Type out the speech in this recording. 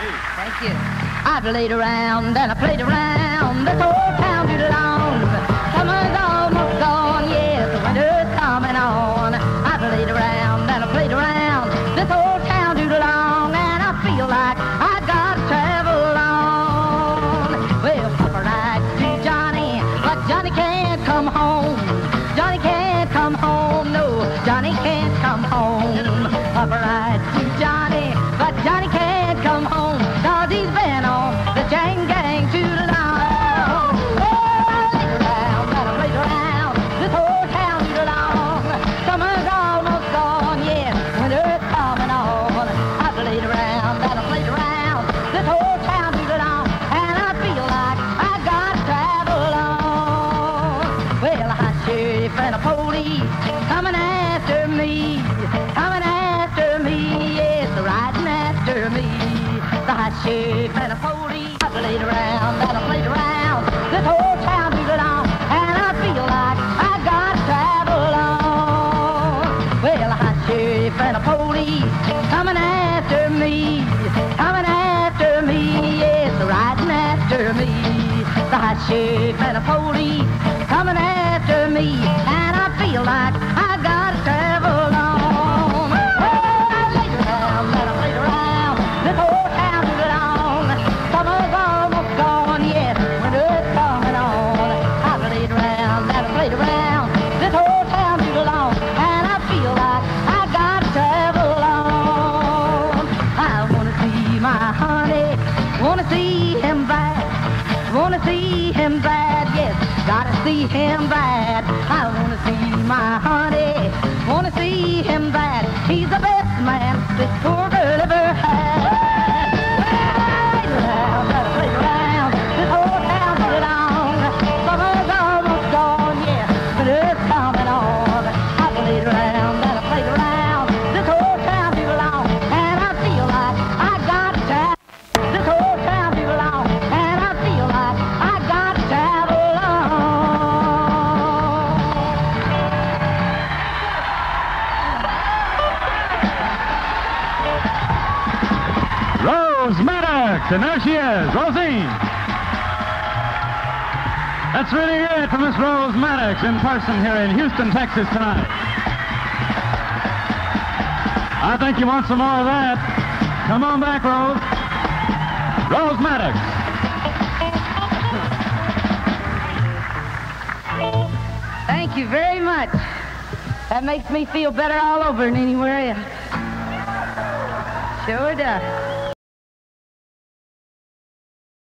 Thank you. I played around and I played around this whole town too long. Well, a hot sheriff and a police coming after me, coming after me, yes, riding after me. The hot sheriff and a police. I played around and I played around this whole town too long, and I feel like I gotta travel on. Well, a hot sheriff and a police coming after me, coming after me, yes, riding after me. The hot sheriff and a police coming after me, and wanna see him bad, yes, gotta see him bad. I wanna see my honey, Rose Maddox, and there she is, Rosine. That's really it for Miss Rose Maddox in person here in Houston, Texas tonight. I think you want some more of that. Come on back, Rose. Rose Maddox. Thank you very much. That makes me feel better all over than anywhere else. Sure does.